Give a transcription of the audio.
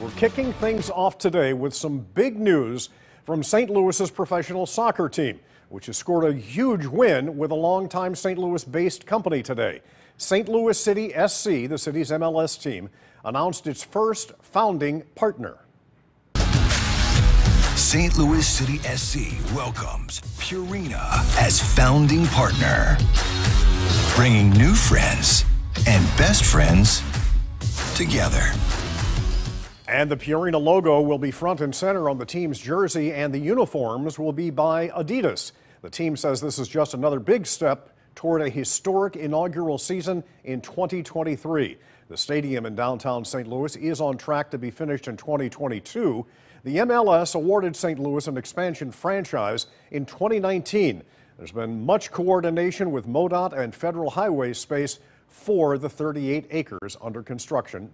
We're kicking things off today with some big news from St. Louis's professional soccer team, which has scored a huge win with a longtime St. Louis based company today. St. Louis City SC, the city's MLS team, announced its first founding partner. St. Louis City SC welcomes Purina as founding partner, bringing new friends and best friends together. And the Purina logo will be front and center on the team's jersey, and the uniforms will be by Adidas. The team says this is just another big step toward a historic inaugural season in 2023. The stadium in downtown St. Louis is on track to be finished in 2022. The MLS awarded St. Louis an expansion franchise in 2019. There's been much coordination with MoDOT and federal highway space for the 38 acres under construction.